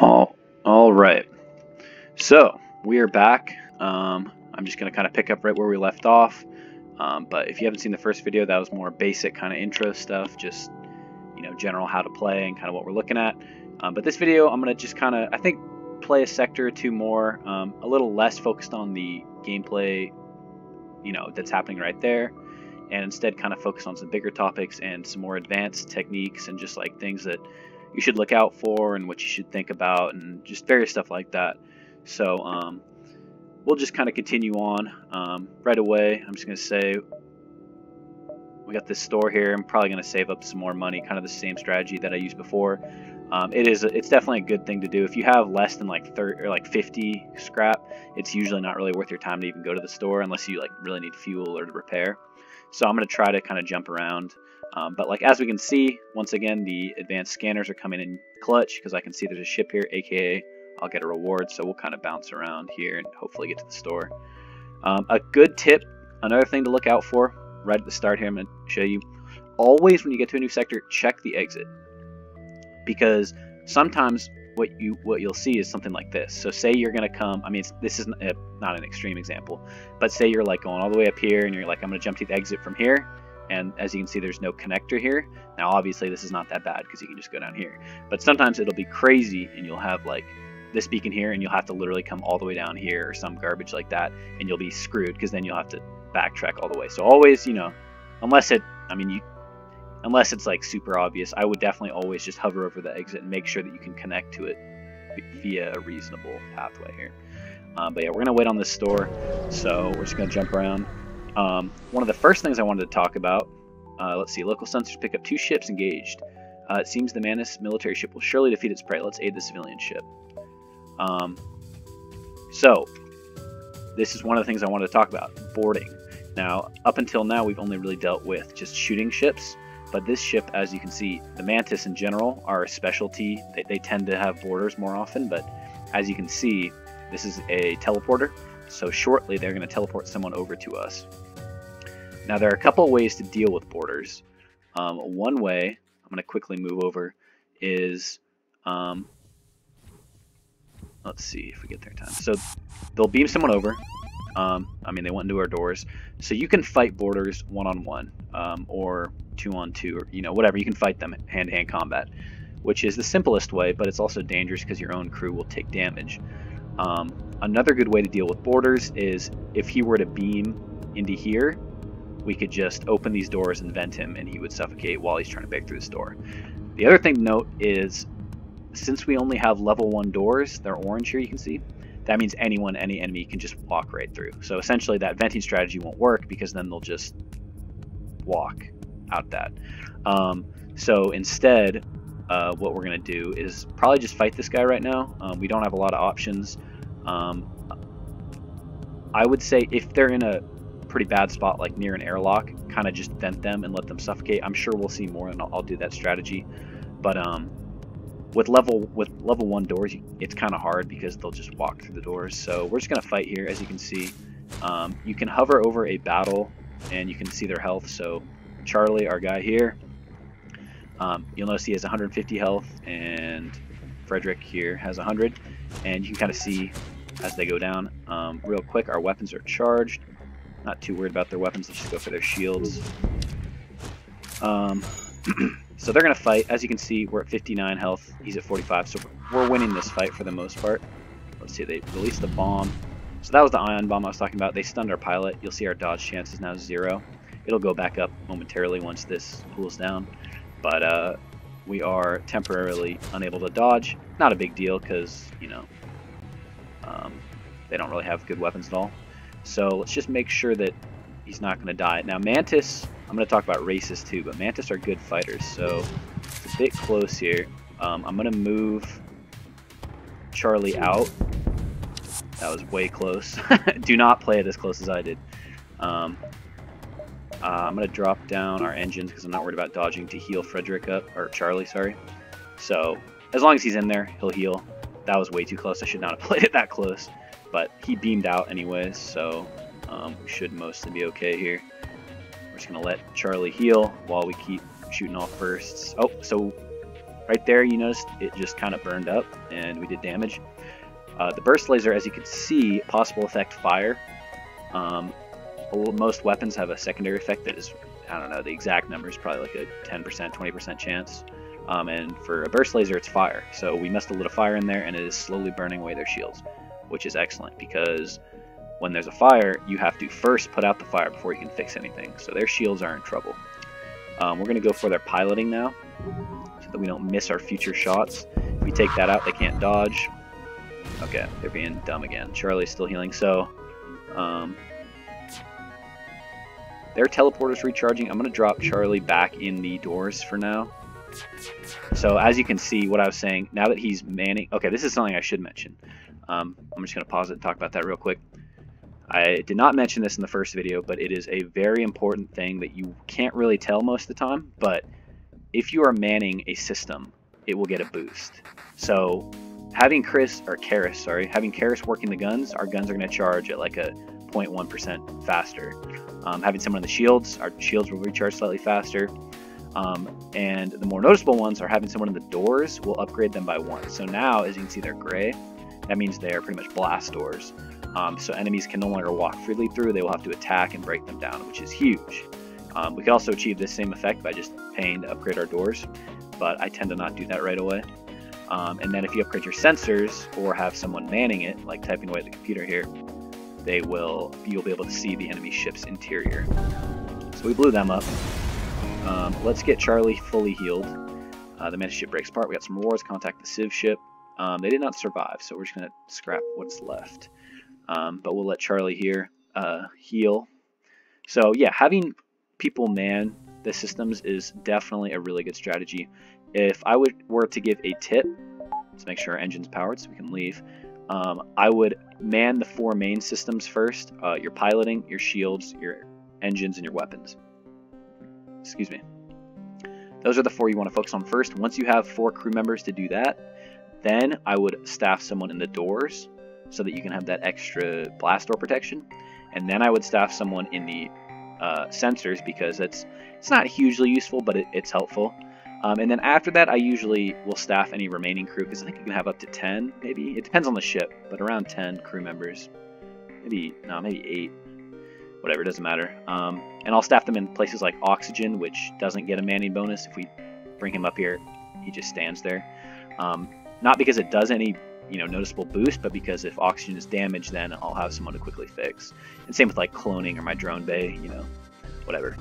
All, all right. So we are back. Um, I'm just gonna kind of pick up right where we left off. Um, but if you haven't seen the first video, that was more basic kind of intro stuff, just you know, general how to play and kind of what we're looking at. Um, but this video, I'm gonna just kind of, I think, play a sector or two more, um, a little less focused on the gameplay, you know, that's happening right there, and instead kind of focus on some bigger topics and some more advanced techniques and just like things that you should look out for and what you should think about and just various stuff like that. So um, we'll just kind of continue on um, right away. I'm just going to say we got this store here. I'm probably going to save up some more money, kind of the same strategy that I used before. Um, it is it's definitely a good thing to do. If you have less than like 30 or like 50 scrap, it's usually not really worth your time to even go to the store unless you like really need fuel or to repair. So I'm going to try to kind of jump around. Um, but like as we can see, once again, the advanced scanners are coming in clutch because I can see there's a ship here, aka I'll get a reward. So we'll kind of bounce around here and hopefully get to the store. Um, a good tip, another thing to look out for right at the start here, I'm going to show you. Always when you get to a new sector, check the exit because sometimes what you what you'll see is something like this. So say you're gonna come. I mean, this is not an extreme example, but say you're like going all the way up here, and you're like, I'm gonna jump to the exit from here. And as you can see, there's no connector here. Now, obviously, this is not that bad because you can just go down here. But sometimes it'll be crazy, and you'll have like this beacon here, and you'll have to literally come all the way down here or some garbage like that, and you'll be screwed because then you'll have to backtrack all the way. So always, you know, unless it, I mean, you unless it's like super obvious, I would definitely always just hover over the exit and make sure that you can connect to it via a reasonable pathway here. Um, but yeah, we're gonna wait on this store, so we're just gonna jump around. Um, one of the first things I wanted to talk about, uh, let's see, local sensors pick up two ships engaged. Uh, it seems the Mantis military ship will surely defeat its prey. Let's aid the civilian ship. Um, so, this is one of the things I wanted to talk about, boarding. Now, up until now, we've only really dealt with just shooting ships, but this ship, as you can see, the Mantis in general are a specialty. They, they tend to have boarders more often, but as you can see, this is a teleporter. So shortly, they're going to teleport someone over to us. Now, there are a couple ways to deal with boarders. Um, one way, I'm going to quickly move over, is, um, let's see if we get there time. So they'll beam someone over. Um, I mean, they went into our doors. So you can fight boarders one-on-one, -on -one, um, or two on two, or you know whatever. You can fight them hand to hand combat, which is the simplest way, but it's also dangerous because your own crew will take damage. Um, another good way to deal with boarders is if he were to beam into here, we could just open these doors and vent him, and he would suffocate while he's trying to break through this door. The other thing to note is since we only have level one doors, they're orange here. You can see that means anyone, any enemy can just walk right through. So essentially, that venting strategy won't work because then they'll just walk out that. Um, so instead, uh, what we're going to do is probably just fight this guy right now. Um, we don't have a lot of options. Um, I would say if they're in a pretty bad spot, like near an airlock, kind of just vent them and let them suffocate. I'm sure we'll see more, and I'll, I'll do that strategy. But um, with level with level one doors, it's kind of hard because they'll just walk through the doors. So we're just gonna fight here, as you can see. Um, you can hover over a battle, and you can see their health. So Charlie, our guy here. Um, you'll notice he has 150 health, and Frederick here has 100. And you can kind of see as they go down. Um, real quick, our weapons are charged. Not too worried about their weapons, let's just go for their shields. Um, so they're going to fight. As you can see, we're at 59 health. He's at 45, so we're winning this fight for the most part. Let's see, they released the bomb. So that was the ion bomb I was talking about. They stunned our pilot. You'll see our dodge chance is now zero. It'll go back up momentarily once this cools down. But uh, we are temporarily unable to dodge. Not a big deal because, you know, um, they don't really have good weapons at all. So let's just make sure that he's not going to die. Now Mantis, I'm going to talk about races too, but Mantis are good fighters. So it's a bit close here. Um, I'm going to move Charlie out. That was way close. Do not play it as close as I did. Um, uh, I'm going to drop down our engines because I'm not worried about dodging to heal Frederick up, or Charlie, sorry. So, as long as he's in there, he'll heal. That was way too close. I should not have played it that close. But he beamed out anyways, so um, we should mostly be okay here. We're just going to let Charlie heal while we keep shooting off bursts. Oh, so right there, you noticed it just kind of burned up and we did damage. Uh, the burst laser, as you can see, possible effect fire. Um, most weapons have a secondary effect that is, I don't know, the exact number is probably like a 10%, 20% chance. Um, and for a burst laser, it's fire. So we must have lit a fire in there, and it is slowly burning away their shields, which is excellent because when there's a fire, you have to first put out the fire before you can fix anything. So their shields are in trouble. Um, we're going to go for their piloting now, so that we don't miss our future shots. If we take that out, they can't dodge. Okay, they're being dumb again. Charlie's still healing, so... Um, their teleporter's recharging. I'm going to drop Charlie back in the doors for now. So as you can see, what I was saying, now that he's manning... Okay, this is something I should mention. Um, I'm just going to pause it and talk about that real quick. I did not mention this in the first video, but it is a very important thing that you can't really tell most of the time, but if you are manning a system, it will get a boost. So having Chris, or Karis, sorry, having Karis working the guns, our guns are going to charge at like a 0.1% faster. Um, having someone in the shields, our shields will recharge slightly faster. Um, and the more noticeable ones are having someone in the doors will upgrade them by one. So now, as you can see, they're gray. That means they are pretty much blast doors. Um, so enemies can no longer walk freely through, they will have to attack and break them down, which is huge. Um, we can also achieve this same effect by just paying to upgrade our doors, but I tend to not do that right away. Um, and then if you upgrade your sensors or have someone manning it, like typing away at the computer here, they will you'll be able to see the enemy ship's interior. So we blew them up. Um, let's get Charlie fully healed. Uh, the Mantis ship breaks apart. We got some rewards. Contact the Civ ship. Um, they did not survive, so we're just going to scrap what's left. Um, but we'll let Charlie here uh, heal. So yeah, having people man the systems is definitely a really good strategy. If I would were to give a tip, let's make sure our engine's powered so we can leave. Um, I would man the four main systems first, uh, your piloting, your shields, your engines, and your weapons. Excuse me. Those are the four you want to focus on first. Once you have four crew members to do that, then I would staff someone in the doors so that you can have that extra blast door protection. And then I would staff someone in the uh, sensors because it's it's not hugely useful, but it, it's helpful. Um, and then after that, I usually will staff any remaining crew because I think you can have up to 10, maybe. It depends on the ship, but around 10 crew members. Maybe, no, maybe 8. Whatever, doesn't matter. Um, and I'll staff them in places like Oxygen, which doesn't get a manning bonus. If we bring him up here, he just stands there. Um, not because it does any you know noticeable boost, but because if oxygen is damaged, then I'll have someone to quickly fix. And same with like cloning or my drone bay, you know, whatever.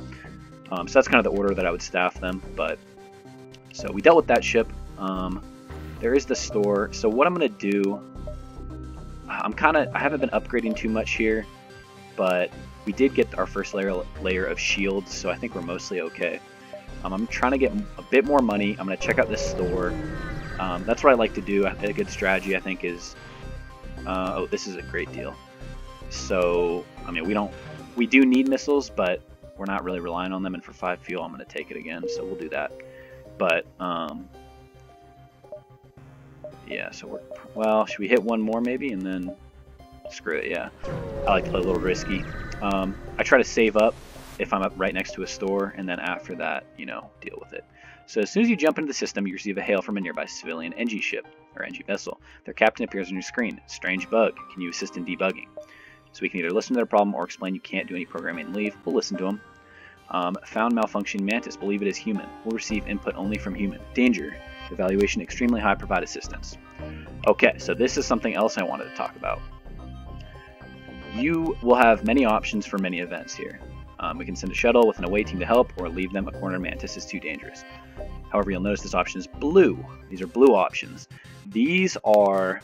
Um, so that's kind of the order that I would staff them. But so we dealt with that ship. Um, there is the store. So what I'm gonna do, I'm kind of I haven't been upgrading too much here, but we did get our first layer layer of shields, so I think we're mostly okay. Um, I'm trying to get a bit more money. I'm gonna check out this store. Um, that's what I like to do. A good strategy, I think, is uh, oh, this is a great deal. So, I mean, we don't we do need missiles, but we're not really relying on them. And for five fuel, I'm going to take it again, so we'll do that. But um, yeah, so we're well. Should we hit one more maybe, and then screw it? Yeah, I like to play a little risky. Um, I try to save up if I'm up right next to a store, and then after that, you know, deal with it. So as soon as you jump into the system, you receive a hail from a nearby civilian Engi ship, or Engi vessel. Their captain appears on your screen. Strange bug. Can you assist in debugging? So we can either listen to their problem or explain you can't do any programming and leave. We'll listen to them. Um, found malfunctioning mantis. Believe it is human. Will receive input only from human. Danger. Evaluation extremely high. Provide assistance. Okay, so this is something else I wanted to talk about. You will have many options for many events here. Um, we can send a shuttle with an away team to help, or leave them. A corner mantis is too dangerous. However, you'll notice this option is blue. These are blue options. These are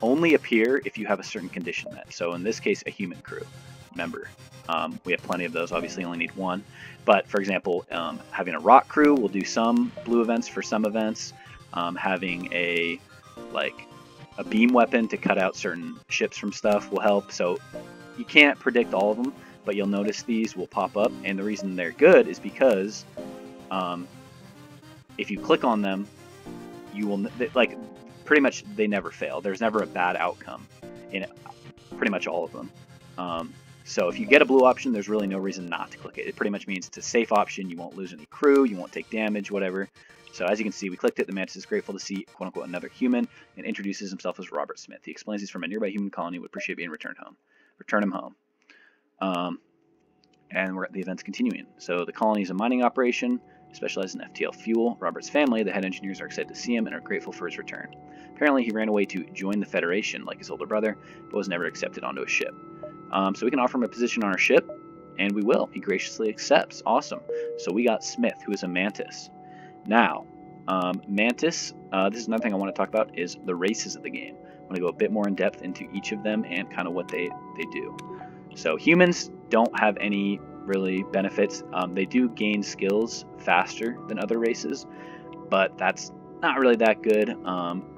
only appear if you have a certain condition met. So in this case, a human crew member. Um, we have plenty of those, obviously only need one. But for example, um, having a rock crew will do some blue events for some events. Um, having a like a beam weapon to cut out certain ships from stuff will help. So you can't predict all of them, but you'll notice these will pop up. And the reason they're good is because um, if you click on them, you will like pretty much they never fail. There's never a bad outcome in pretty much all of them. Um, so if you get a blue option, there's really no reason not to click it. It pretty much means it's a safe option. You won't lose any crew, you won't take damage, whatever. So as you can see, we clicked it. The mantis is grateful to see "quote unquote" another human and introduces himself as Robert Smith. He explains he's from a nearby human colony, would appreciate being returned home. Return him home. Um, and we're, the event's continuing. So the colony is a mining operation specialized in FTL fuel. Robert's family, the head engineers, are excited to see him and are grateful for his return. Apparently, he ran away to join the Federation like his older brother, but was never accepted onto a ship. Um, so we can offer him a position on our ship, and we will. He graciously accepts. Awesome. So we got Smith, who is a Mantis. Now, um, Mantis, uh, this is another thing I want to talk about, is the races of the game. I'm going to go a bit more in depth into each of them and kind of what they, they do. So humans don't have any really benefits. Um, they do gain skills faster than other races, but that's not really that good. Um,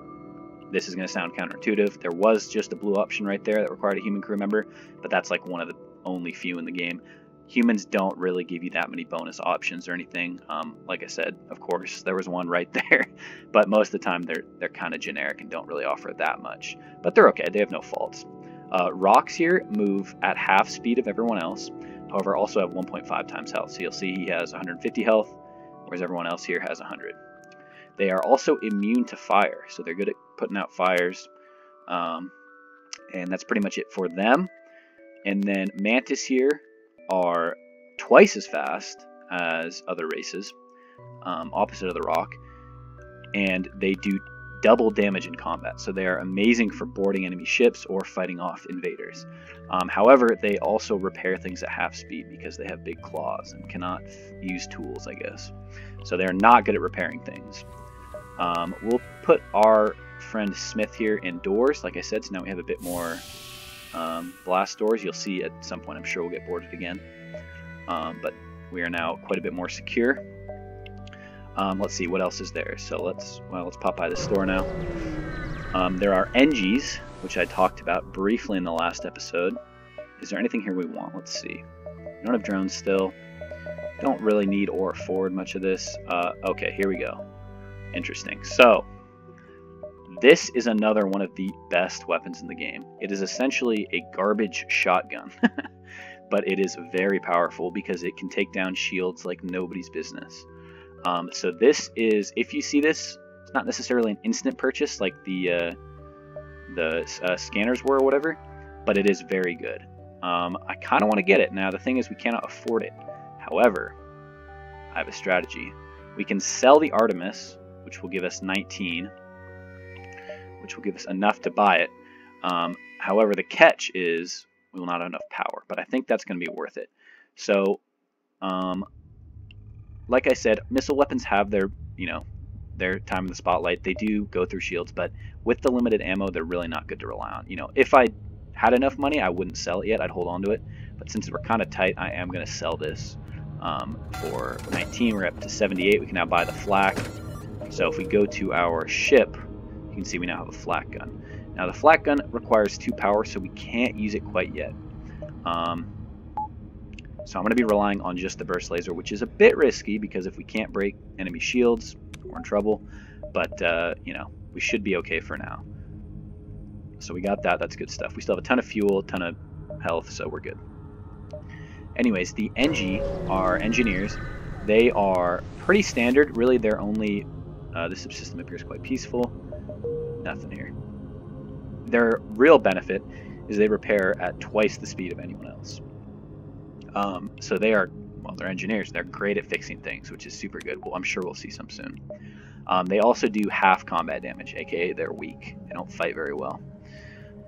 this is going to sound counterintuitive. There was just a blue option right there that required a human crew member, but that's like one of the only few in the game. Humans don't really give you that many bonus options or anything. Um, like I said, of course, there was one right there, but most of the time they're they're kind of generic and don't really offer that much. But they're okay. They have no faults. Uh, rocks here move at half speed of everyone else. However, also have 1.5 times health. So you'll see he has 150 health, whereas everyone else here has 100. They are also immune to fire, so they're good at putting out fires. Um, and that's pretty much it for them. And then Mantis here are twice as fast as other races, um, opposite of the Rock, and they do double damage in combat, so they are amazing for boarding enemy ships or fighting off invaders. Um, however, they also repair things at half speed because they have big claws and cannot use tools, I guess. So they're not good at repairing things. Um, we'll put our friend Smith here indoors, like I said, so now we have a bit more um, blast doors. You'll see at some point, I'm sure we'll get boarded again. Um, but we are now quite a bit more secure. Um, let's see, what else is there? So let's, well, let's pop by the store now. Um, there are Engies, which I talked about briefly in the last episode. Is there anything here we want? Let's see. We don't have drones still. Don't really need or afford much of this. Uh, okay, here we go. Interesting. So, this is another one of the best weapons in the game. It is essentially a garbage shotgun, but it is very powerful because it can take down shields like nobody's business. Um, so this is, if you see this, it's not necessarily an instant purchase like the uh, the uh, scanners were or whatever, but it is very good. Um, I kind of want to get it. Now the thing is we cannot afford it. However, I have a strategy. We can sell the Artemis, which will give us 19, which will give us enough to buy it. Um, however, the catch is we will not have enough power, but I think that's going to be worth it. So um, like I said, missile weapons have their, you know, their time in the spotlight. They do go through shields, but with the limited ammo, they're really not good to rely on. You know, if I had enough money, I wouldn't sell it yet. I'd hold on to it. But since we're kind of tight, I am going to sell this um, for 19. We're up to 78. We can now buy the flak. So if we go to our ship, you can see we now have a flak gun. Now the flak gun requires two power, so we can't use it quite yet. Um, so I'm going to be relying on just the burst laser, which is a bit risky because if we can't break enemy shields, we're in trouble. But, uh, you know, we should be okay for now. So we got that. That's good stuff. We still have a ton of fuel, a ton of health, so we're good. Anyways, the Engi, are engineers. They are pretty standard. Really, they're only... Uh, the subsystem appears quite peaceful. Nothing here. Their real benefit is they repair at twice the speed of anyone else. Um, so they are, well, they're engineers. They're great at fixing things, which is super good. Well, I'm sure we'll see some soon. Um, they also do half combat damage, aka they're weak. They don't fight very well.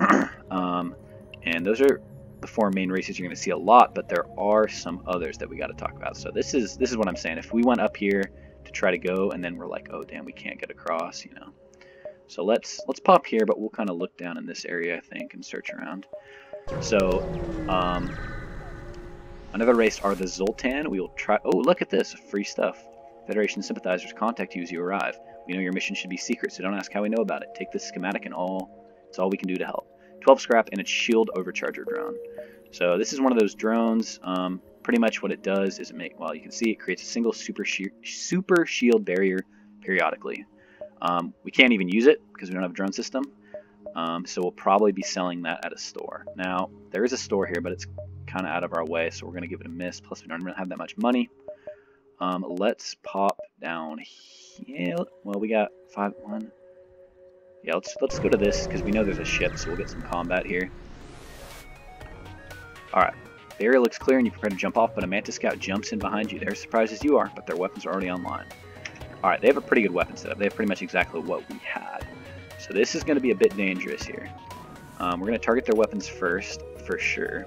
um, and those are the four main races you're going to see a lot, but there are some others that we got to talk about. So this is this is what I'm saying. If we went up here to try to go, and then we're like, oh damn, we can't get across, you know. So let's let's pop here, but we'll kind of look down in this area, I think, and search around. So um, Another race are the Zoltan. We will try... Oh, look at this. Free stuff. Federation sympathizers contact you as you arrive. We know your mission should be secret, so don't ask how we know about it. Take this schematic and all... It's all we can do to help. 12 scrap and a shield overcharger drone. So this is one of those drones. Um, pretty much what it does is it make... Well, you can see it creates a single super, super shield barrier periodically. Um, we can't even use it because we don't have a drone system. Um, so we'll probably be selling that at a store. Now, there is a store here, but it's kind of out of our way, so we're going to give it a miss. Plus, we don't really have that much money. Um, let's pop down here. Well, we got five one. Yeah, let's let's go to this because we know there's a ship, so we'll get some combat here. All right. The area looks clear and you prepare to jump off, but a Mantis Scout jumps in behind you. They're as surprised as you are, but their weapons are already online. Alright, they have a pretty good weapon setup. They have pretty much exactly what we had. So this is going to be a bit dangerous here. Um, we're going to target their weapons first, for sure.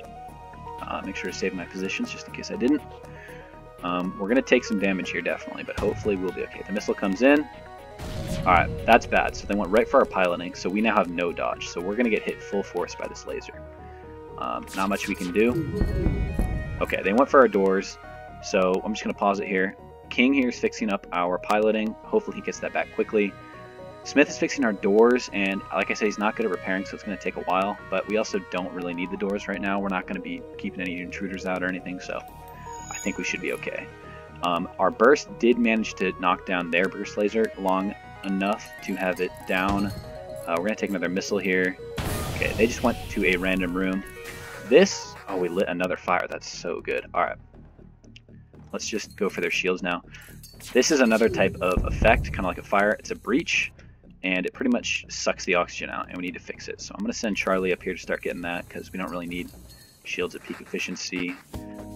Uh, make sure to save my positions, just in case I didn't. Um, we're going to take some damage here, definitely, but hopefully we'll be okay. The missile comes in. Alright, that's bad. So they went right for our piloting, so we now have no dodge. So we're going to get hit full force by this laser. Um, not much we can do. Okay, they went for our doors, so I'm just going to pause it here. King here is fixing up our piloting. Hopefully he gets that back quickly. Smith is fixing our doors, and like I said, he's not good at repairing, so it's going to take a while. But we also don't really need the doors right now. We're not going to be keeping any intruders out or anything, so I think we should be okay. Um, our burst did manage to knock down their burst laser long enough to have it down. Uh, we're going to take another missile here. Okay, they just went to a random room. This, oh, we lit another fire. That's so good. All right. Let's just go for their shields now. This is another type of effect, kind of like a fire. It's a breach, and it pretty much sucks the oxygen out, and we need to fix it. So I'm going to send Charlie up here to start getting that, because we don't really need shields at peak efficiency.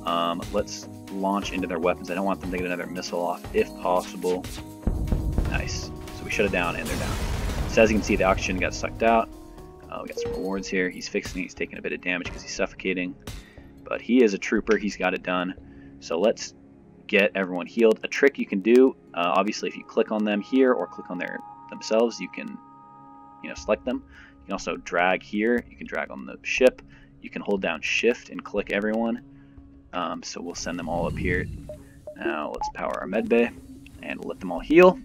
Um, let's launch into their weapons. I don't want them to get another missile off, if possible. Nice. So we shut it down, and they're down. So as you can see, the oxygen got sucked out. Uh, we got some rewards here. He's fixing it. He's taking a bit of damage because he's suffocating. But he is a trooper. He's got it done. So let's get everyone healed. A trick you can do, uh, obviously, if you click on them here or click on their themselves, you can, you know, select them. You can also drag here. You can drag on the ship. You can hold down Shift and click everyone. Um, so we'll send them all up here. Now let's power our med bay and let them all heal.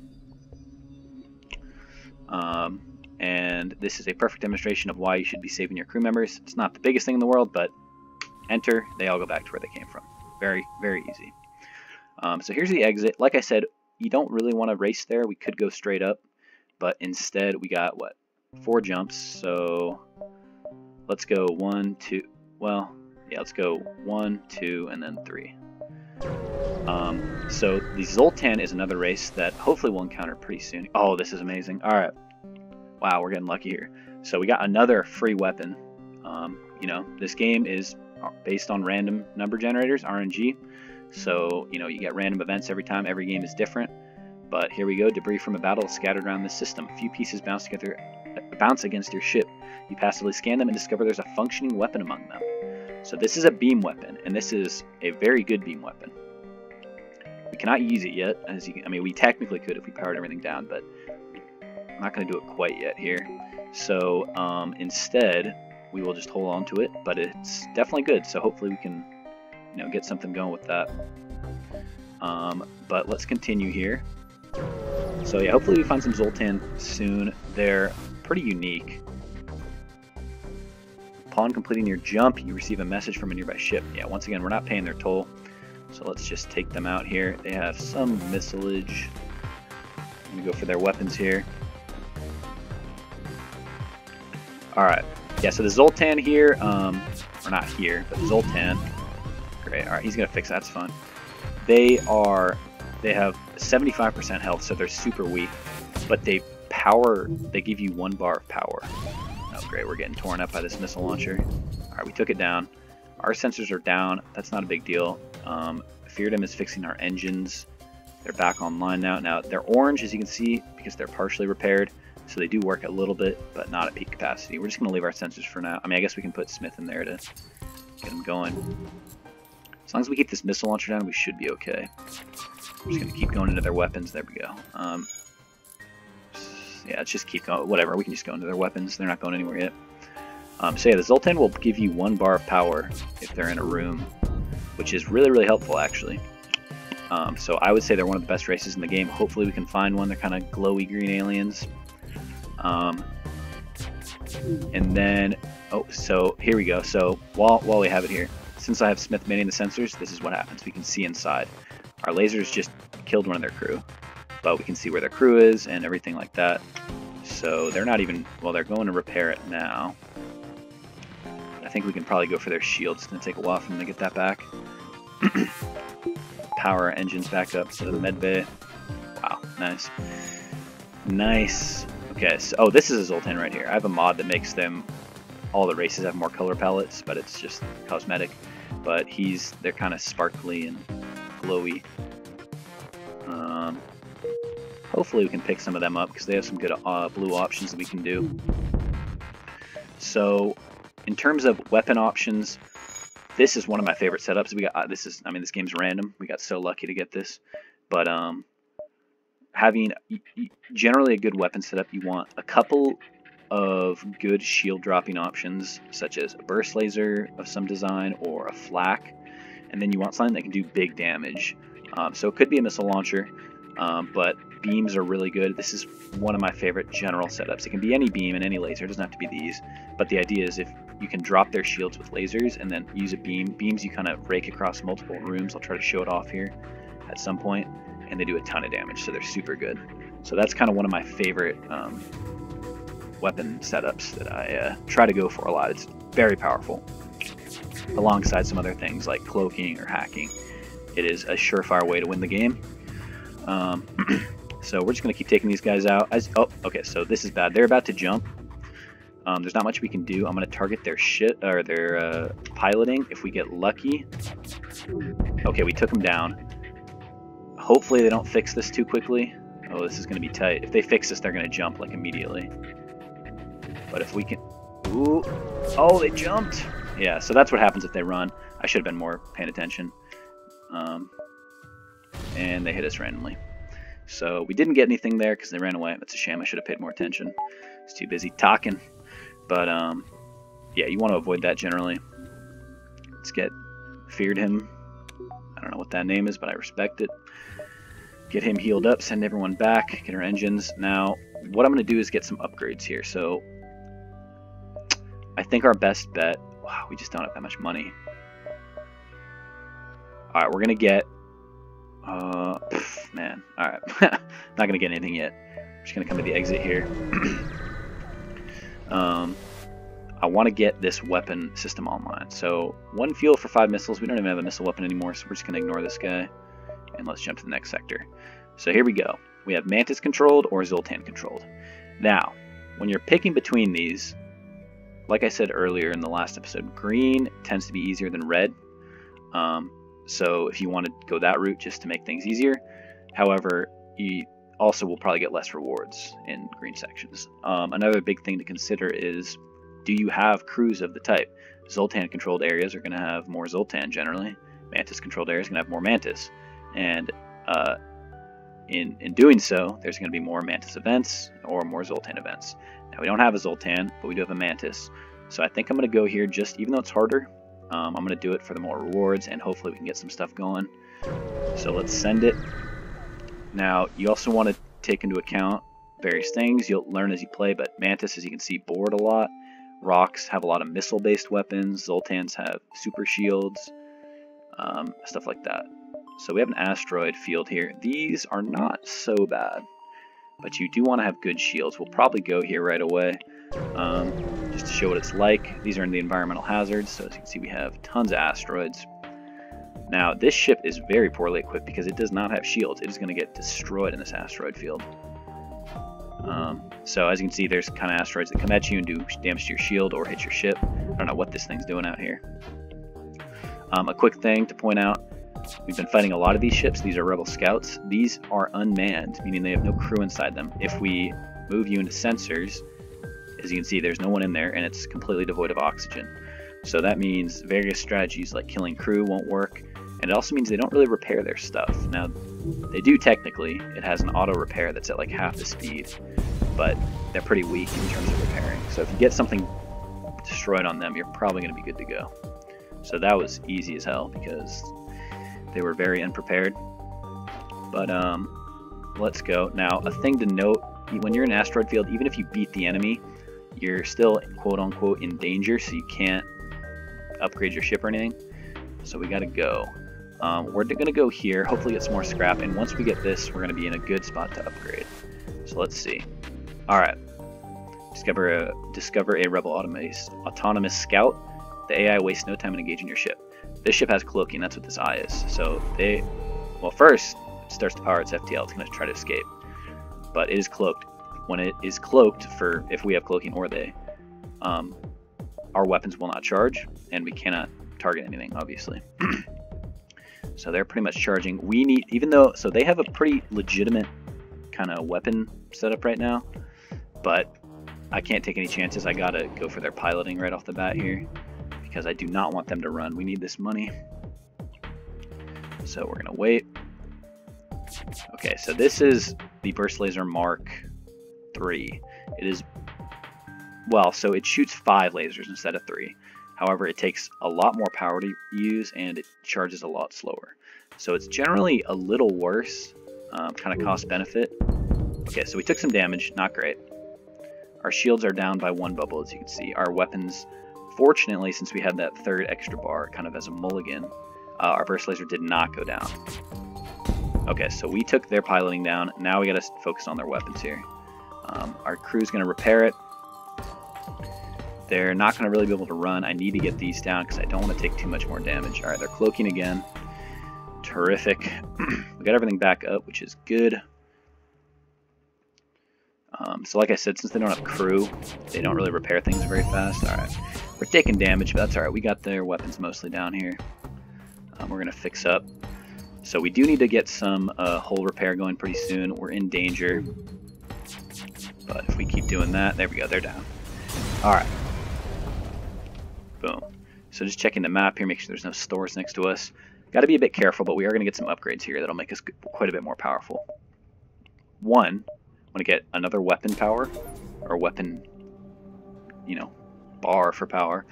Um, and this is a perfect demonstration of why you should be saving your crew members. It's not the biggest thing in the world, but enter, they all go back to where they came from. Very, very easy. Um, so here's the exit. Like I said, you don't really want to race there. We could go straight up, but instead we got, what, four jumps. So let's go one, two, well, yeah, let's go one, two, and then three. Um, so the Zoltan is another race that hopefully we'll encounter pretty soon. Oh, this is amazing. All right. Wow, we're getting lucky here. So we got another free weapon. Um, you know, this game is based on random number generators, RNG. So, you know, you get random events every time. Every game is different. But here we go. Debris from a battle scattered around the system. A few pieces bounce together, bounce against your ship. You passively scan them and discover there's a functioning weapon among them. So this is a beam weapon, and this is a very good beam weapon. We cannot use it yet. As you can, I mean, we technically could if we powered everything down, but I'm not going to do it quite yet here. So um, instead, we will just hold on to it, but it's definitely good. So hopefully we can, you know, get something going with that. Um, but let's continue here. So yeah, hopefully we find some Zoltan soon. They're pretty unique. Upon completing your jump, you receive a message from a nearby ship. Yeah, once again, we're not paying their toll. So let's just take them out here. They have some missilage. I'm to go for their weapons here. Alright. Yeah, so the Zoltan here, um, or not here, but Zoltan. Great. Alright, he's to fix that. That's fun. They are, they have 75% health, so they're super weak. But they power, they give you one bar of power. Oh, great. We're getting torn up by this missile launcher. Alright, we took it down. Our sensors are down. That's not a big deal. Um, Feardom is fixing our engines. They're back online now. Now, they're orange, as you can see, because they're partially repaired. So they do work a little bit, but not at peak capacity. We're just going to leave our sensors for now. I mean, I guess we can put Smith in there to get them going. As long as we keep this missile launcher down, we should be okay. We're just to keep going into their weapons. There we go. Um, yeah, let's just keep going. Whatever, we can just go into their weapons. They're not going anywhere yet. Um, so yeah, the Zoltan will give you one bar of power if they're in a room, which is really, really helpful, actually. Um, so I would say they're one of the best races in the game. Hopefully we can find one. They're kind of glowy green aliens. Um, and then, oh, so here we go. So while, while we have it here, since I have Smith manning the sensors, this is what happens. We can see inside. Our lasers just killed one of their crew, but we can see where their crew is and everything like that. So they're not even, well, they're going to repair it now. I think we can probably go for their shield. It's going to take a while for them to get that back. power engines back up to the med bay. Wow, nice. Nice. Okay, so, oh, this is a Zoltan right here. I have a mod that makes them, all the races have more color palettes, but it's just cosmetic. But he's, they're kind of sparkly and glowy. Um, hopefully we can pick some of them up because they have some good uh, blue options that we can do. So, in terms of weapon options, this is one of my favorite setups. We got uh, this is I mean this game's random. We got so lucky to get this, but um, having generally a good weapon setup, you want a couple of good shield dropping options, such as a burst laser of some design or a flak, and then you want something that can do big damage. Um, so it could be a missile launcher, um, but beams are really good. This is one of my favorite general setups. It can be any beam and any laser. It doesn't have to be these, but the idea is if you can drop their shields with lasers and then use a beam. Beams you kind of rake across multiple rooms. I'll try to show it off here at some point, and they do a ton of damage, so they're super good. So that's kind of one of my favorite um, weapon setups that I uh, try to go for a lot. It's very powerful, alongside some other things like cloaking or hacking. It is a surefire way to win the game. Um, so we're just going to keep taking these guys out. As, oh, okay, so this is bad. They're about to jump, um, there's not much we can do. I'm going to target their shit or their uh, piloting. If we get lucky. Okay, we took them down. Hopefully they don't fix this too quickly. Oh, this is going to be tight. If they fix this, they're going to jump like immediately. But if we can... Ooh. Oh, they jumped. Yeah, so that's what happens if they run. I should have been more paying attention. Um, and they hit us randomly. So we didn't get anything there because they ran away. That's a shame. I should have paid more attention. I was too busy talking. But um, yeah, you want to avoid that generally. Let's get feared him. I don't know what that name is, but I respect it. Get him healed up, send everyone back, get our engines. Now, what I'm going to do is get some upgrades here. So, I think our best bet... Wow, we just don't have that much money. Alright, we're going to get... Uh, pff, man. Alright. Not going to get anything yet. We're just going to come to the exit here. Um, I want to get this weapon system online. So one fuel for five missiles. We don't even have a missile weapon anymore, so we're just going to ignore this guy. And let's jump to the next sector. So here we go. We have Mantis controlled or Zoltan controlled. Now, when you're picking between these, like I said earlier in the last episode, green tends to be easier than red. Um, so if you want to go that route just to make things easier, however, you also will probably get less rewards in green sections. Um, another big thing to consider is do you have crews of the type? Zoltan controlled areas are going to have more Zoltan generally. Mantis controlled areas are going to have more Mantis. And uh, in, in doing so, there's going to be more Mantis events or more Zoltan events. Now, we don't have a Zoltan, but we do have a Mantis. So I think I'm going to go here just, even though it's harder, um, I'm going to do it for the more rewards and hopefully we can get some stuff going. So let's send it. Now, you also want to take into account various things. You'll learn as you play, but Mantis, as you can see, board a lot. Rocks have a lot of missile-based weapons. Zoltans have super shields, um, stuff like that. So we have an asteroid field here. These are not so bad, but you do want to have good shields. We'll probably go here right away um, just to show what it's like. These are in the environmental hazards, so as you can see we have tons of asteroids. Now, this ship is very poorly equipped because it does not have shields. It is going to get destroyed in this asteroid field. Um, so as you can see, there's kind of asteroids that come at you and do damage to your shield or hit your ship. I don't know what this thing's doing out here. Um, a quick thing to point out, we've been fighting a lot of these ships. These are Rebel Scouts. These are unmanned, meaning they have no crew inside them. If we move you into sensors, as you can see, there's no one in there, and it's completely devoid of oxygen. So that means various strategies like killing crew won't work, and it also means they don't really repair their stuff. Now, they do technically. It has an auto repair that's at like half the speed, but they're pretty weak in terms of repairing. So if you get something destroyed on them, you're probably going to be good to go. So that was easy as hell because they were very unprepared. But um, let's go. Now, a thing to note, when you're in asteroid field, even if you beat the enemy, you're still quote unquote in danger, so you can't upgrade your ship or anything. So we got to go. Um, we're to go here, hopefully get some more scrap, and once we get this, we're to be in a good spot to upgrade. So let's see. Alright. Discover a, discover a Rebel autonomous, autonomous scout. The AI wastes no time in engaging your ship. This ship has cloaking, that's what this eye is. So they well, first it starts to power its FTL. It's to try to escape, but it is cloaked. When it is cloaked, for if we have cloaking or they, um, our weapons will not charge, and we cannot target anything, obviously. so they're pretty much charging. We need, even though, so they have a pretty legitimate kind of weapon setup right now, but I can't take any chances. I gotta go for their piloting right off the bat here because I do not want them to run. We need this money. So we're gonna wait. Okay, so this is the Burst Laser Mark 3. It is, well, so it shoots five lasers instead of three. However, it takes a lot more power to use and it charges a lot slower. So it's generally a little worse, um, kind of cost benefit. Okay, so we took some damage, not great. Our shields are down by one bubble, as you can see. Our weapons, fortunately, since we had that third extra bar kind of as a mulligan, uh, our burst laser did not go down. Okay, so we took their piloting down. Now we got to focus on their weapons here. Um, our crew's going to repair it. They're not going to really be able to run. I need to get these down because I don't want to take too much more damage. All right, they're cloaking again. Terrific. we got everything back up, which is good. Um, so like I said, since they don't have crew, they don't really repair things very fast. Alright, we're taking damage, but that's alright. We got their weapons mostly down here. Um, we're going to fix up. So we do need to get some uh, hull repair going pretty soon. We're in danger. But if we keep doing that, there we go, they're down. Alright. Boom. So just checking the map here, make sure there's no stores next to us. Got to be a bit careful, but we are going to get some upgrades here that'll make us quite a bit more powerful. One, to get another weapon power, or weapon, you know, bar for power,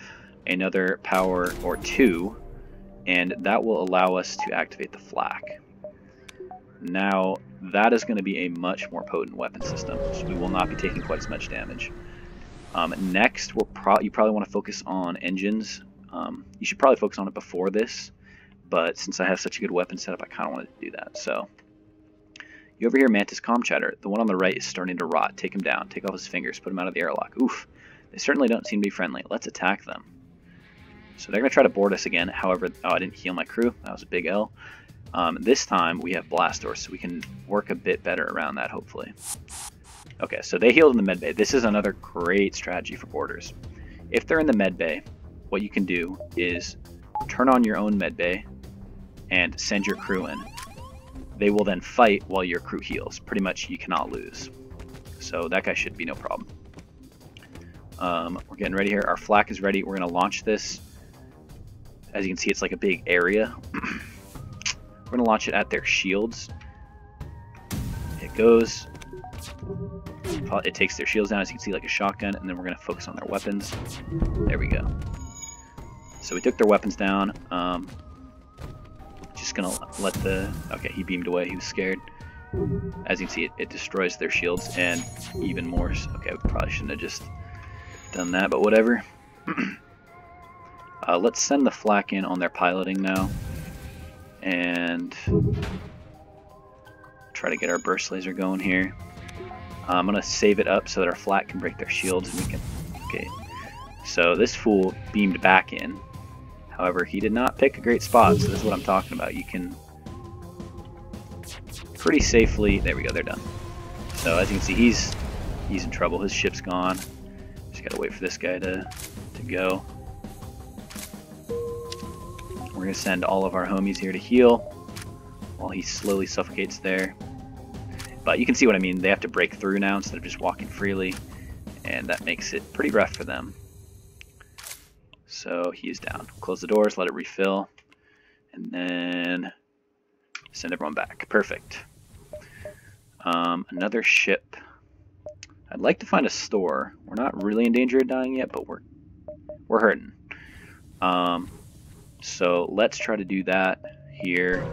another power or two, and that will allow us to activate the flak. Now, that is going to be a much more potent weapon system, so we will not be taking quite as much damage. Um, next, we'll pro you probably want to focus on engines. Um, you should probably focus on it before this, but since I have such a good weapon setup, I kind of wanted to do that. So you overhear Mantis com chatter. The one on the right is starting to rot. Take him down. Take off his fingers. Put him out of the airlock. Oof. They certainly don't seem to be friendly. Let's attack them. So they're going to try to board us again. However, oh, I didn't heal my crew. That was a big L. Um, this time we have blast doors, so we can work a bit better around that, hopefully. Okay, so they healed in the med bay. This is another great strategy for boarders. If they're in the med bay, what you can do is turn on your own med bay and send your crew in. They will then fight while your crew heals. Pretty much you cannot lose. So that guy should be no problem. Um, we're getting ready here. Our flak is ready. We're going to launch this. As you can see, it's like a big area. we're going to launch it at their shields. It goes. It takes their shields down, as you can see, like a shotgun, and then we're going to focus on their weapons. There we go. So we took their weapons down. Um, just gonna let the... Okay, he beamed away. He was scared. As you can see, it, it destroys their shields and even more. Okay, we probably shouldn't have just done that, but whatever. uh, let's send the flak in on their piloting now. And try to get our burst laser going here. Uh, I'm going to save it up so that our flak can break their shields and we can... Okay. So this fool beamed back in. However, he did not pick a great spot, so this is what I'm talking about. You can pretty safely... There we go, they're done. So as you can see, he's he's in trouble. His ship's gone. Just gotta wait for this guy to, to go. We're gonna send all of our homies here to heal while he slowly suffocates there. But you can see what I mean. They have to break through now instead of just walking freely, and that makes it pretty rough for them. So he's down. Close the doors, let it refill, and then send everyone back. Perfect. Um, another ship. I'd like to find a store. We're not really in danger of dying yet, but we're we're hurting. Um, so let's try to do that here.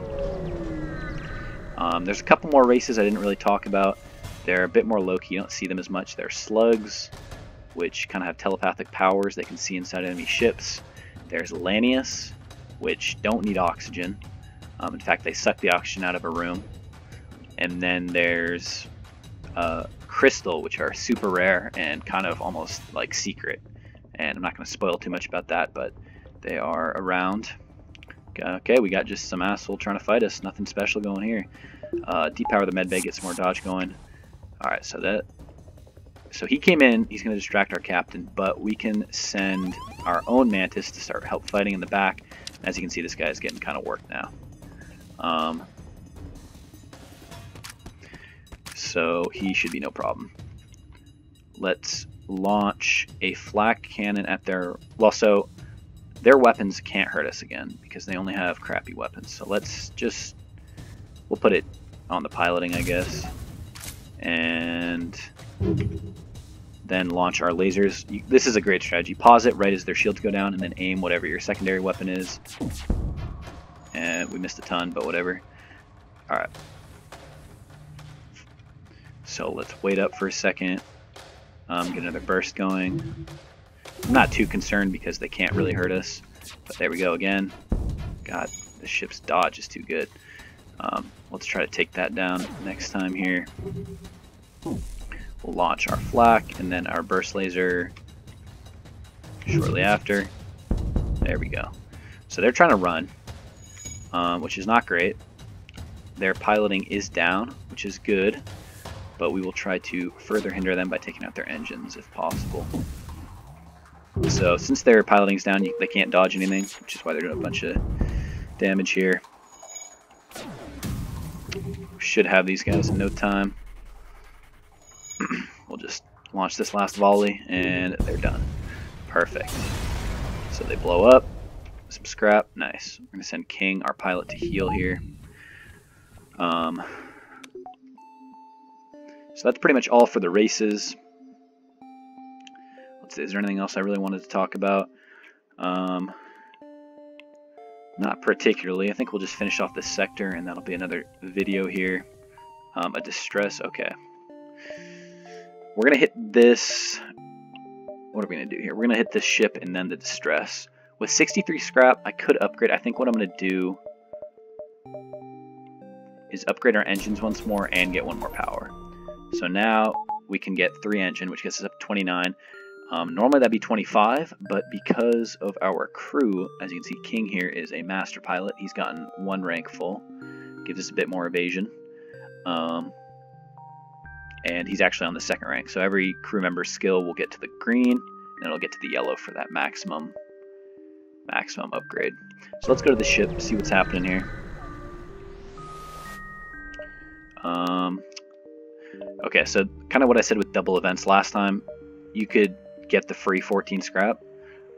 Um, there's a couple more races I didn't really talk about. They're a bit more low-key. You don't see them as much. They're slugs which kind of have telepathic powers. They can see inside enemy ships. There's Lanius, which don't need oxygen. Um, in fact, they suck the oxygen out of a room. And then there's uh, Crystal, which are super rare and kind of almost like secret. And I'm not going to spoil too much about that, but they are around. Okay, we got just some asshole trying to fight us. Nothing special going here. Uh, depower the medbay, get some more dodge going. Alright, so that... So he came in, he's going to distract our captain, but we can send our own Mantis to start help fighting in the back. As you can see, this guy is getting kind of worked now. Um, so he should be no problem. Let's launch a flak cannon at their... Well, so their weapons can't hurt us again because they only have crappy weapons. So let's just... We'll put it on the piloting, I guess. And then launch our lasers. This is a great strategy. Pause it right as their shields go down and then aim whatever your secondary weapon is. And we missed a ton, but whatever. Alright. So let's wait up for a second. Um, get another burst going. I'm not too concerned because they can't really hurt us. But there we go again. God, the ship's dodge is too good. Um, let's try to take that down next time here. We'll launch our flak and then our burst laser shortly after. There we go. So they're trying to run, um, which is not great. Their piloting is down, which is good, but we will try to further hinder them by taking out their engines if possible. So since their piloting's down, they can't dodge anything, which is why they're doing a bunch of damage here. Should have these guys in no time. we'll just launch this last volley and they're done. Perfect. So they blow up. Some scrap. Nice. We're going to send King, our pilot, to heal here. Um, so that's pretty much all for the races. Let's see, is there anything else I really wanted to talk about? Um, not particularly. I think we'll just finish off this sector and that'll be another video here. Um, a distress. Okay. We're going to hit this. What are we going to do here? We're going to hit this ship and then the distress. With 63 scrap, I could upgrade. I think what I'm going to do is upgrade our engines once more and get one more power. So now we can get 3 engine, which gets us up 29. Um, normally that'd be 25, but because of our crew, as you can see, King here is a master pilot. He's gotten one rank full. Gives us a bit more evasion. Um, and he's actually on the second rank. So every crew member's skill will get to the green, and it'll get to the yellow for that maximum maximum upgrade. So let's go to the ship, see what's happening here. Um, okay, so kind of what I said with double events last time, you could get the free 14 scrap,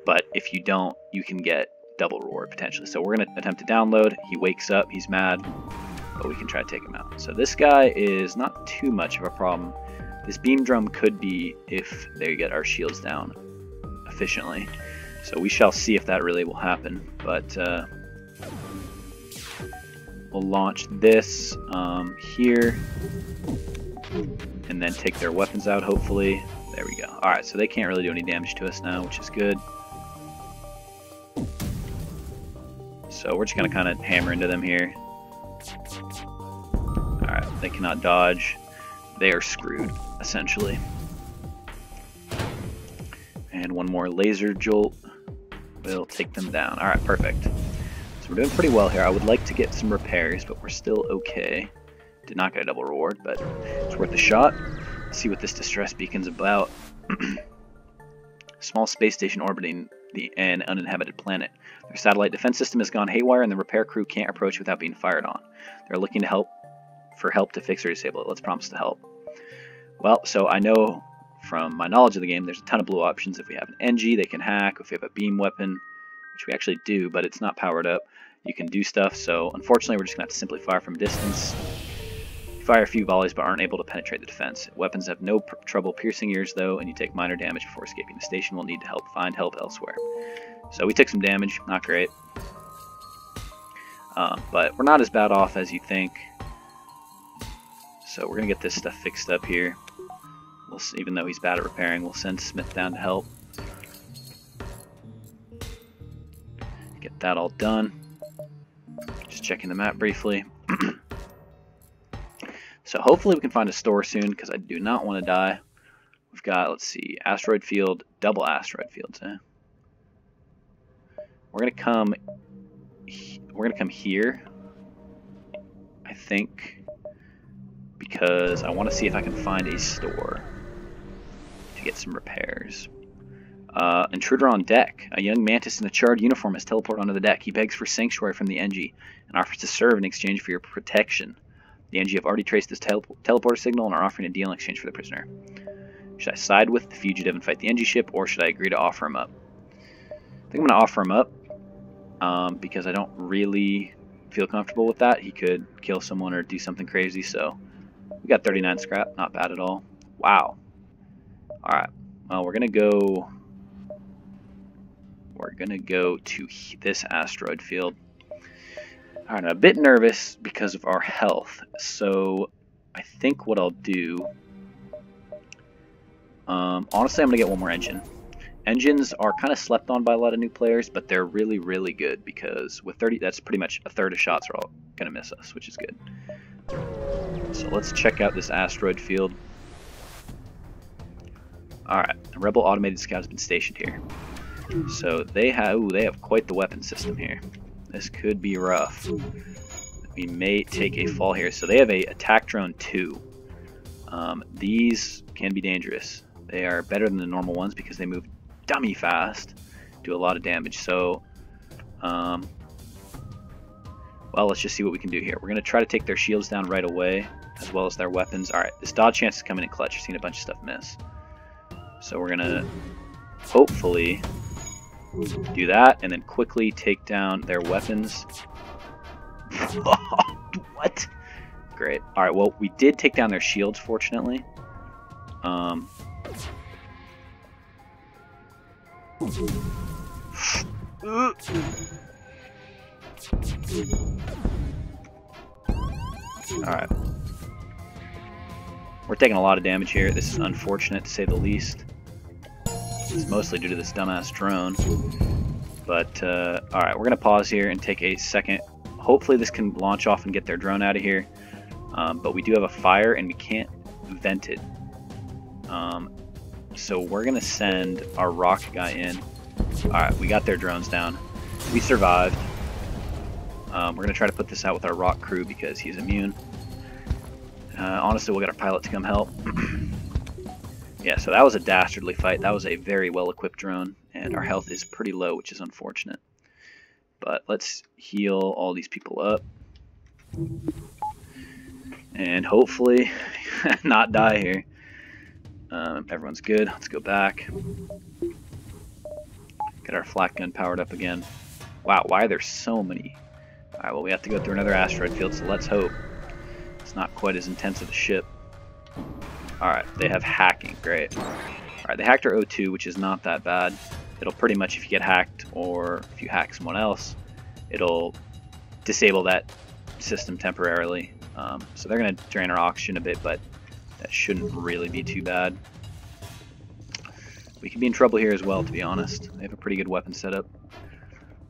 but if you don't, you can get double reward potentially. So we're going to attempt to download. He wakes up, he's mad but we can try to take him out. So this guy is not too much of a problem. This beam drone could be if they get our shields down efficiently. So we shall see if that really will happen. But uh, we'll launch this um, here and then take their weapons out hopefully. There we go. Alright, so they can't really do any damage to us now, which is good. So we're just going to kind of hammer into them here. Alright, they cannot dodge. They are screwed, essentially. And one more laser jolt will take them down. Alright, perfect. So we're doing pretty well here. I would like to get some repairs, but we're still okay. Did not get a double reward, but it's worth a shot. Let's see what this distress beacon's about. Small space station orbiting the an uninhabited planet. Their satellite defense system has gone haywire and the repair crew can't approach without being fired on. They're looking to help for help to fix or disable it. Let's promise to help. Well, so I know from my knowledge of the game, there's a ton of blue options. If we have an Engi, they can hack. If we have a beam weapon, which we actually do, but it's not powered up, you can do stuff. So unfortunately, we're just going to have to simply fire from distance. Fire a few volleys, but aren't able to penetrate the defense. Weapons have no trouble piercing yours, though, and you take minor damage before escaping the station. We'll need to help find help elsewhere. So we took some damage, not great. Uh, but we're not as bad off as you think. So we're going to get this stuff fixed up here. We'll even though he's bad at repairing, we'll send Smith down to help. Get that all done. Just checking the map briefly. so hopefully we can find a store soon, because I do not want to die. We've got, let's see, asteroid field, double asteroid fields, eh? We're going to come we're gonna come here. I think because I want to see if I can find a store to get some repairs. Uh, intruder on deck. A young mantis in a charred uniform has teleported onto the deck. He begs for sanctuary from the Engi and offers to serve in exchange for your protection. The Engi have already traced this tele teleporter signal and are offering a deal in exchange for the prisoner. Should I side with the fugitive and fight the Engi ship, or should I agree to offer him up? I think I'm going to offer him up um, because I don't really feel comfortable with that. He could kill someone or do something crazy, so we got 39 scrap. Not bad at all. Wow. Alright. Well, we're going to go we're going to go to this asteroid field. Alright, I'm a bit nervous because of our health. So I think what I'll do... Um, honestly, I'm going to get one more engine. Engines are kind of slept on by a lot of new players, but they're really, really good because with 30, that's pretty much a third of shots are all going to miss us, which is good. So let's check out this asteroid field. Alright, Rebel automated scout has been stationed here. So they have ooh, they have quite the weapon system here. This could be rough. We may take a fall here. So they have a attack drone 2. Um, these can be dangerous. They are better than the normal ones because they move dummy fast, do a lot of damage. So, um, well, let's just see what we can do here. We're going to try to take their shields down right away, as well as their weapons. Alright, this dodge chance is coming in clutch. You're seeing a bunch of stuff miss. So we're going to hopefully do that, and then quickly take down their weapons. what? Great. Alright, well, we did take down their shields, fortunately. Um, Alright. We're taking a lot of damage here. This is unfortunate, to say the least. It's mostly due to this dumbass drone. But, uh, alright, we're going to pause here and take a second. Hopefully this can launch off and get their drone out of here. Um, but we do have a fire and we can't vent it. Um, so we're going to send our rock guy in. Alright, we got their drones down. We survived. Um, we're going to try to put this out with our rock crew because he's immune. Uh, honestly, we'll get our pilot to come help. Yeah, so that was a dastardly fight. That was a very well-equipped drone, and our health is pretty low, which is unfortunate. But let's heal all these people up. And hopefully not die here. Um, everyone's good. Let's go back. Get our flak gun powered up again. Wow, why are there so many? Alright, well we have to go through another asteroid field, so let's hope. It's not quite as intense of a ship. Alright, they have hacking. Great. Alright, they hacked our O2, which is not that bad. It'll pretty much, if you get hacked or if you hack someone else, it'll disable that system temporarily. Um, so they're going to drain our oxygen a bit, but that shouldn't really be too bad. We could be in trouble here as well, to be honest. They have a pretty good weapon setup.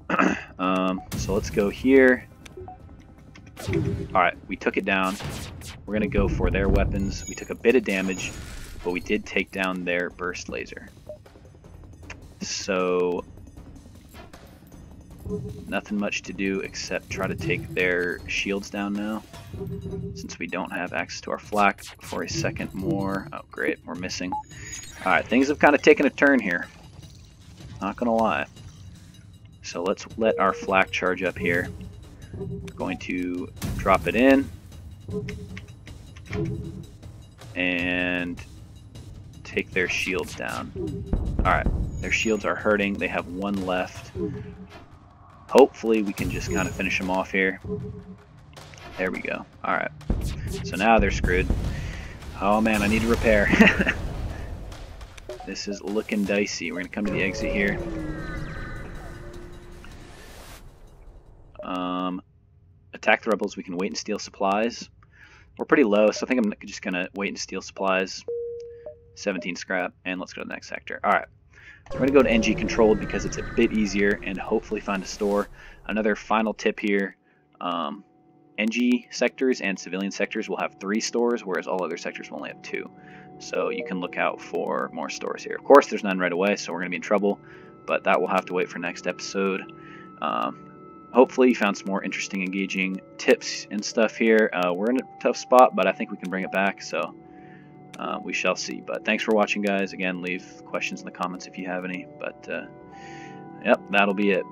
um, so let's go here. Alright, we took it down. We're going to go for their weapons. We took a bit of damage, but we did take down their burst laser. So, nothing much to do except try to take their shields down now. Since we don't have access to our flak for a second more. Oh, great, we're missing. Alright, things have kind of taken a turn here. Not gonna lie. So let's let our flak charge up here. We're going to drop it in and take their shields down. Alright, their shields are hurting. They have one left. Hopefully we can just kind of finish them off here. There we go. Alright. So now they're screwed. Oh man, I need to repair. this is looking dicey. We're going to come to the exit here. Um, attack the rebels. We can wait and steal supplies. We're pretty low, so I think I'm just going to wait and steal supplies. 17 scrap, and let's go to the next sector. Alright, we're going to go to Engi controlled because it's a bit easier and hopefully find a store. Another final tip here, um, Engi sectors and civilian sectors will have three stores, whereas all other sectors will only have two. So you can look out for more stores here. Of course, there's none right away, so we're going to be in trouble, but that will have to wait for next episode. Um, hopefully you found some more interesting, engaging tips and stuff here. Uh, we're in a tough spot, but I think we can bring it back. So uh, we shall see. But thanks for watching, guys. Again, leave questions in the comments if you have any. But uh, yep, that'll be it.